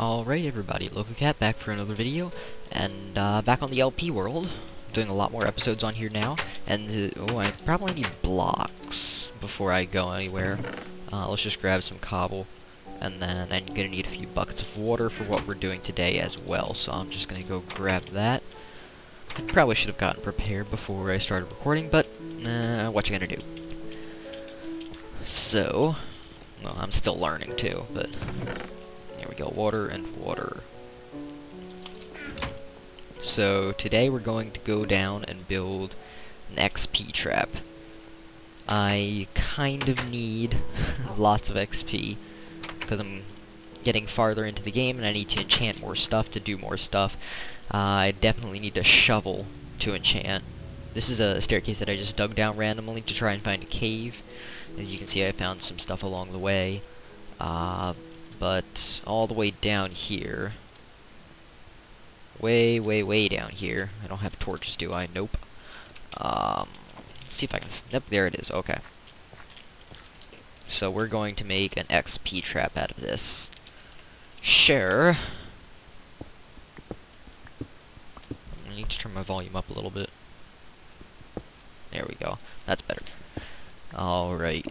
Alright everybody, LocoCat back for another video, and uh, back on the LP world, doing a lot more episodes on here now, and uh, oh, I probably need blocks before I go anywhere. Uh, let's just grab some cobble, and then I'm gonna need a few buckets of water for what we're doing today as well, so I'm just gonna go grab that. I probably should have gotten prepared before I started recording, but what you gonna do? So, well, I'm still learning too, but water and water. So today we're going to go down and build an XP trap. I kind of need lots of XP because I'm getting farther into the game and I need to enchant more stuff to do more stuff. Uh, I definitely need a shovel to enchant. This is a staircase that I just dug down randomly to try and find a cave. As you can see I found some stuff along the way. Uh, but all the way down here, way, way, way down here, I don't have torches, do I? Nope. Um, let's see if I can, Yep, there it is, okay. So we're going to make an XP trap out of this. Sure. I need to turn my volume up a little bit. There we go. That's better. Alright,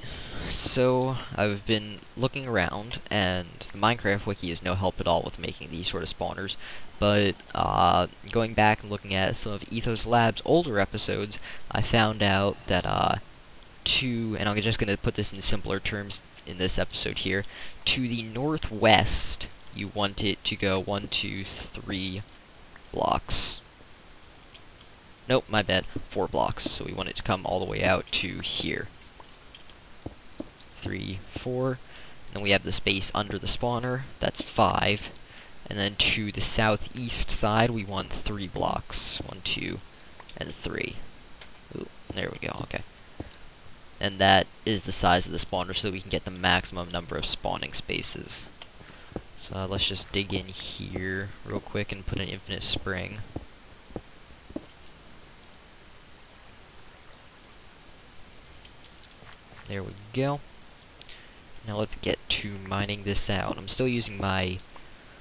so I've been looking around, and the Minecraft wiki is no help at all with making these sort of spawners, but uh, going back and looking at some of Ethos Lab's older episodes, I found out that uh, to, and I'm just going to put this in simpler terms in this episode here, to the northwest, you want it to go one, two, three blocks. Nope, my bad, four blocks, so we want it to come all the way out to here three, four. And then we have the space under the spawner, that's five. And then to the southeast side, we want three blocks. One, two, and three. Ooh, there we go, okay. And that is the size of the spawner so we can get the maximum number of spawning spaces. So uh, let's just dig in here real quick and put an infinite spring. There we go. Now let's get to mining this out. I'm still using my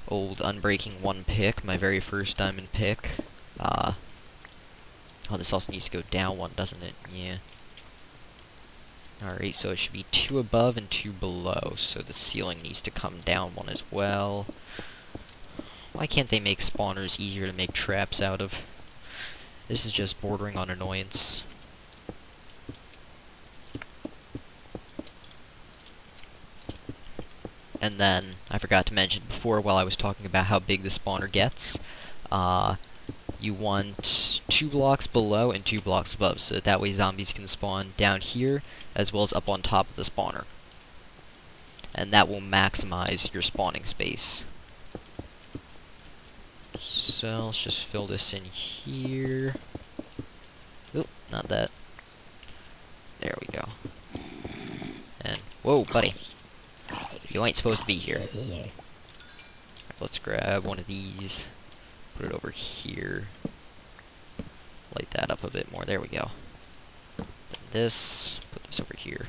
old Unbreaking 1 pick, my very first diamond pick. Uh, oh, this also needs to go down one, doesn't it? Yeah. Alright, so it should be two above and two below, so the ceiling needs to come down one as well. Why can't they make spawners easier to make traps out of? This is just bordering on annoyance. And then, I forgot to mention before while I was talking about how big the spawner gets, uh, you want two blocks below and two blocks above, so that, that way zombies can spawn down here, as well as up on top of the spawner. And that will maximize your spawning space. So, let's just fill this in here. Oop, not that. There we go. And, whoa, buddy. You ain't supposed to be here. Right, let's grab one of these. Put it over here. Light that up a bit more. There we go. this. Put this over here.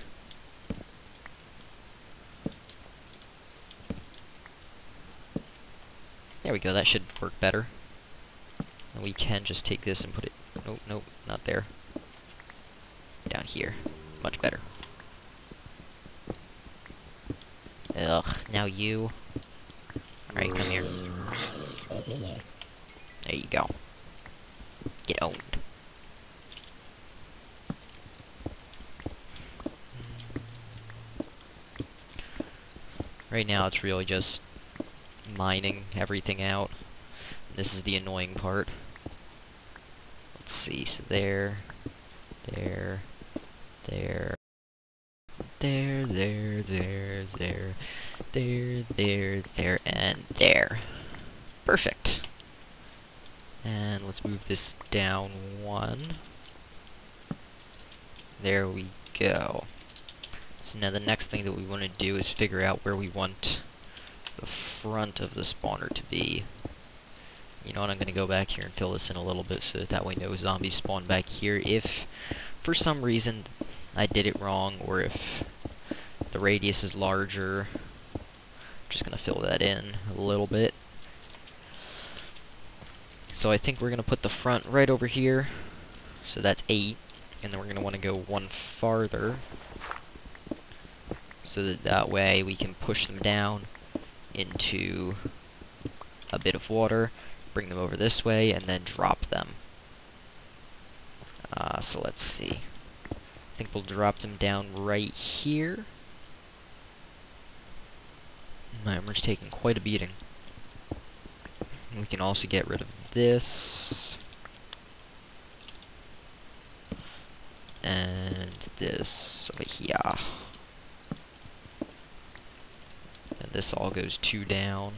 There we go. That should work better. And we can just take this and put it... Nope, nope, not there. Down here. Much better. Ugh, now you. Alright, come here. There you go. Get owned. Right now it's really just mining everything out. This is the annoying part. Let's see, so there, there, there, there, there, there, there, there, there, there, and there. Perfect. And let's move this down one. There we go. So now the next thing that we want to do is figure out where we want the front of the spawner to be. You know what, I'm going to go back here and fill this in a little bit so that that way no zombies spawn back here if for some reason I did it wrong, or if the radius is larger, Just gonna fill that in a little bit. So I think we're gonna put the front right over here. So that's 8. And then we're gonna want to go one farther. So that that way we can push them down into a bit of water, bring them over this way, and then drop them. Uh, so let's see. I think we'll drop them down right here. My armor's taking quite a beating. We can also get rid of this. And this over here. And this all goes two down.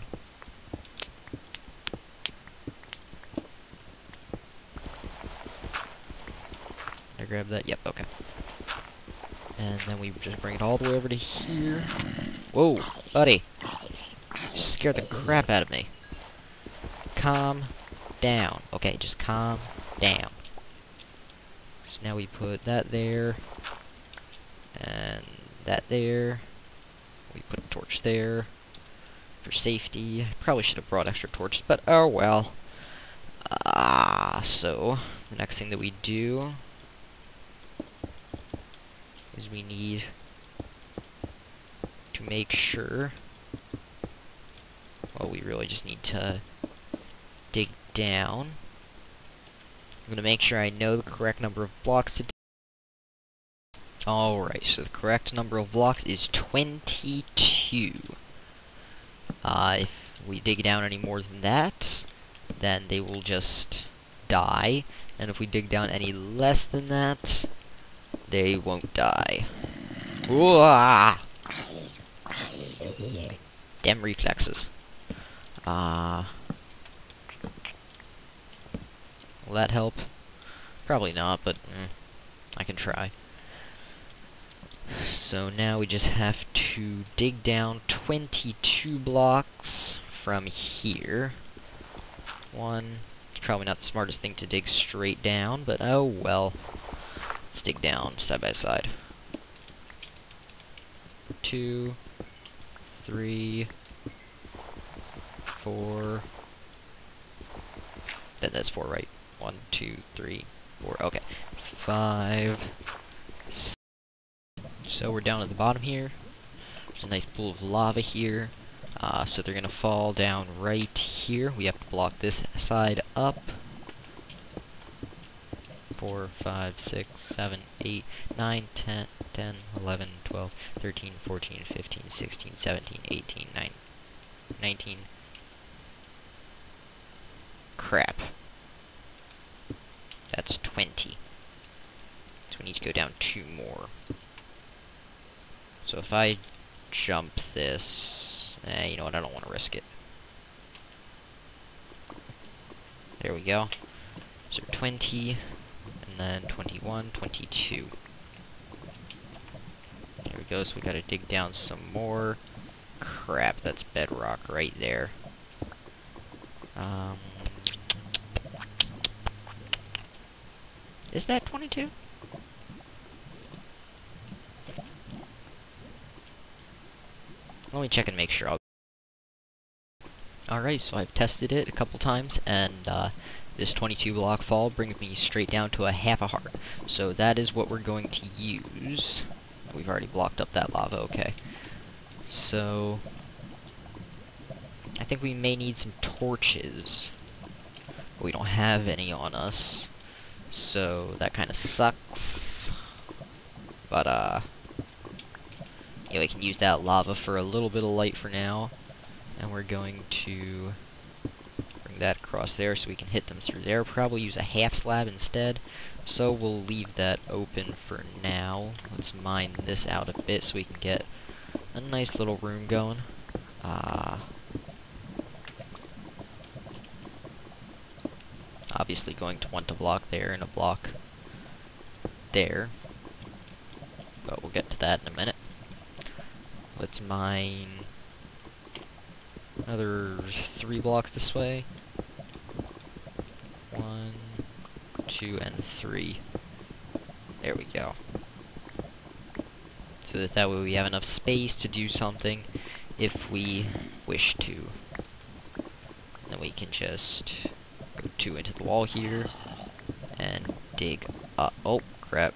I grab that? Yep, okay. And then we just bring it all the way over to here. Whoa, buddy. Scared the crap out of me. Calm down. Okay, just calm down. So now we put that there. And that there. We put a torch there. For safety. Probably should have brought extra torches, but oh well. Ah, uh, so the next thing that we do is we need to make sure we really just need to dig down I'm gonna make sure I know the correct number of blocks to dig Alright, so the correct number of blocks is 22. Uh, if we dig down any more than that, then they will just die. And if we dig down any less than that, they won't die. Ooh, Damn reflexes. Uh, will that help? Probably not, but mm, I can try. So now we just have to dig down 22 blocks from here. One, it's probably not the smartest thing to dig straight down, but oh well. Let's dig down side by side. Two, three, four. Then that's four, right? One, two, three, four. Okay. Five. Six. So we're down at the bottom here. There's a nice pool of lava here. Uh, so they're gonna fall down right here. We have to block this side up. 4, 5, 6, 7, 8, 9, 10, 10, 11, 12, 13, 14, 15, 16, 17, 18, 19, 19. Crap. That's 20. So we need to go down two more. So if I jump this, eh, you know what, I don't want to risk it. There we go. So 20 and then 21, 22. There we go, so we gotta dig down some more. Crap, that's bedrock right there. Um, is that 22? Let me check and make sure. I'll Alright, so I've tested it a couple times, and uh, this 22 block fall brings me straight down to a half a heart. So that is what we're going to use. We've already blocked up that lava, okay. So, I think we may need some torches. We don't have any on us. So, that kind of sucks. But, uh, yeah, we can use that lava for a little bit of light for now. And we're going to bring that across there so we can hit them through there. Probably use a half slab instead. So we'll leave that open for now. Let's mine this out a bit so we can get a nice little room going. Uh, obviously going to want a block there and a block there. But we'll get to that in a minute. Let's mine another three blocks this way. One, two, and three. There we go. So that that way we have enough space to do something if we wish to. Then we can just into the wall here and dig up. Oh, crap.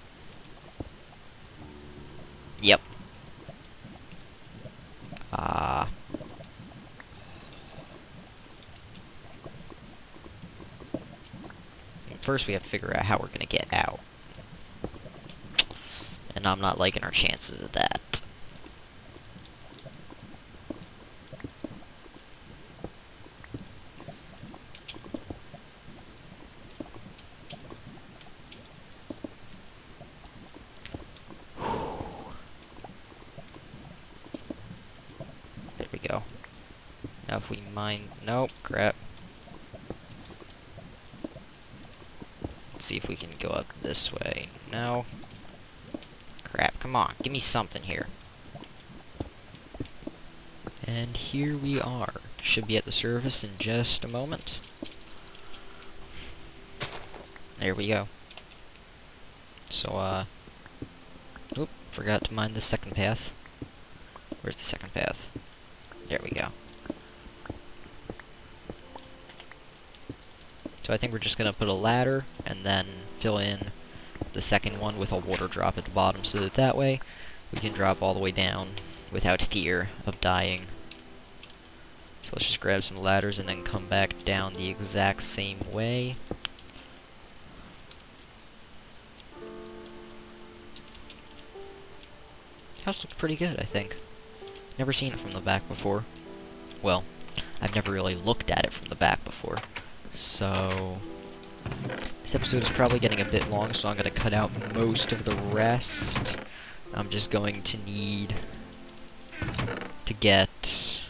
Yep. Ah. First we have to figure out how we're gonna get out. And I'm not liking our chances of that. There we go. Now if we mine... Nope, crap. Let's see if we can go up this way. No. Crap, come on. Give me something here. And here we are. Should be at the surface in just a moment. There we go. So, uh... Oop, forgot to mine the second path. Where's the second path? There we go. So I think we're just going to put a ladder and then fill in the second one with a water drop at the bottom so that that way we can drop all the way down without fear of dying. So let's just grab some ladders and then come back down the exact same way. House looks pretty good, I think. Never seen it from the back before. Well, I've never really looked at it from the back before. So... This episode is probably getting a bit long, so I'm going to cut out most of the rest. I'm just going to need to get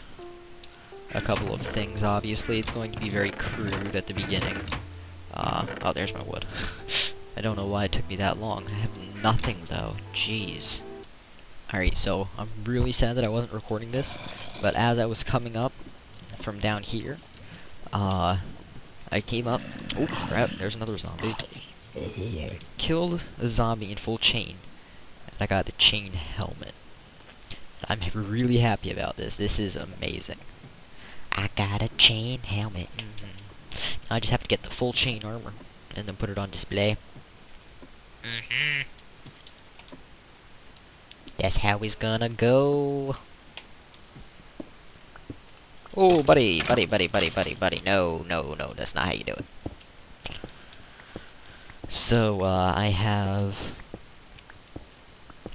a couple of things, obviously. It's going to be very crude at the beginning. Uh, oh, there's my wood. I don't know why it took me that long. I have nothing, though. Jeez. Alright, so I'm really sad that I wasn't recording this, but as I was coming up from down here, uh, I came up, oh crap, there's another zombie, killed a zombie in full chain, and I got the chain helmet. I'm really happy about this, this is amazing. I got a chain helmet, mm -hmm. I just have to get the full chain armor, and then put it on display. Mm-hmm. That's how he's gonna go. Oh, buddy, buddy, buddy, buddy, buddy, buddy. No, no, no, that's not how you do it. So, uh, I have...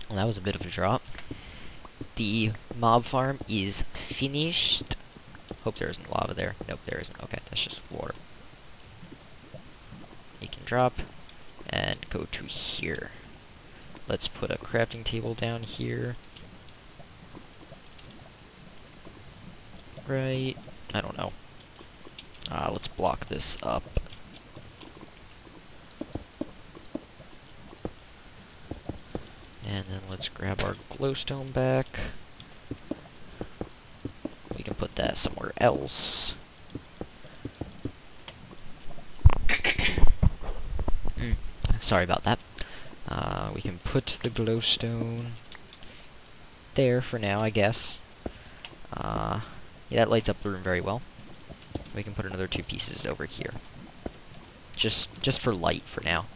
Well, that was a bit of a drop. The mob farm is finished. Hope there isn't lava there. Nope, there isn't. Okay, that's just water. You can drop and go to here. Let's put a crafting table down here. Right, I don't know. Uh, let's block this up. And then let's grab our glowstone back. We can put that somewhere else. Hmm, sorry about that. Uh, we can put the glowstone there for now, I guess. Uh, yeah, that lights up the room very well. We can put another two pieces over here. Just, just for light for now.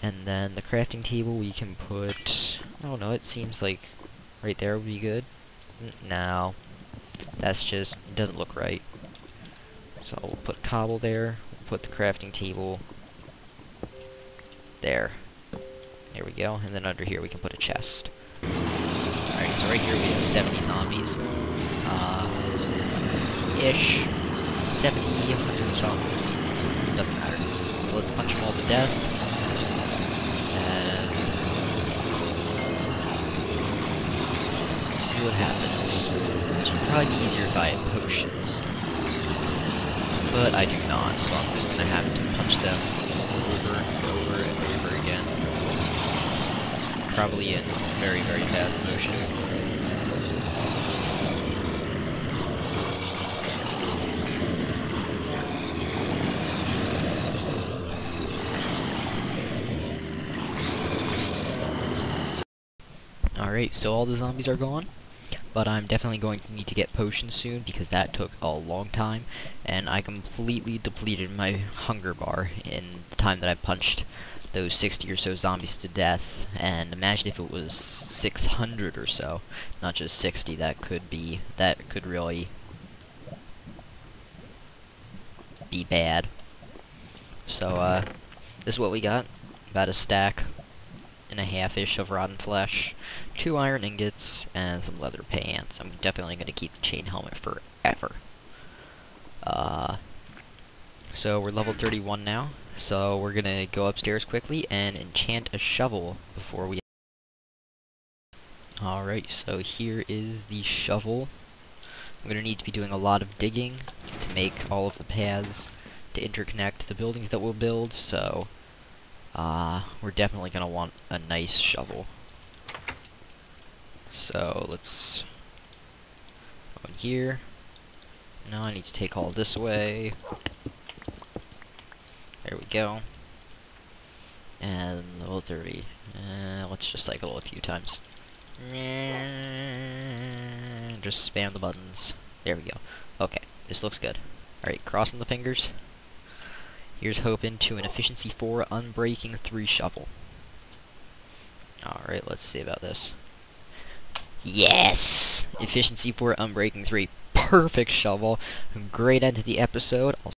And then the crafting table we can put... I don't know, it seems like right there would be good. no. That's just... doesn't look right. So we'll put cobble there. We'll put the crafting table there. There we go. And then under here we can put a chest. Alright, so right here we have 70 zombies. Uh, ish. 70, 100 something. Doesn't matter. So let's punch them all to death. And... See what happens. This would probably be easier if I had potions. But I do not, so I'm just gonna have to punch them over and over and over again probably in very, very fast motion. Alright, so all the zombies are gone. But I'm definitely going to need to get potions soon because that took a long time, and I completely depleted my hunger bar in the time that I punched those 60 or so zombies to death, and imagine if it was 600 or so, not just 60, that could be, that could really be bad. So, uh, this is what we got. About a stack and a half-ish of rotten flesh, two iron ingots, and some leather pants. I'm definitely going to keep the chain helmet forever. Uh, so we're level 31 now, so we're going to go upstairs quickly and enchant a shovel before we... Alright, so here is the shovel. I'm going to need to be doing a lot of digging to make all of the paths to interconnect the buildings that we'll build, so uh, we're definitely going to want a nice shovel. So let's go in here. Now I need to take all this away. There we go. And level 30. Uh, let's just cycle a few times. Just spam the buttons. There we go. Okay, this looks good. Alright, crossing the fingers. Here's hoping to an efficiency 4 unbreaking 3 shovel. Alright, let's see about this. Yes! Efficiency 4 unbreaking 3. Perfect shovel. Great end to the episode. I'll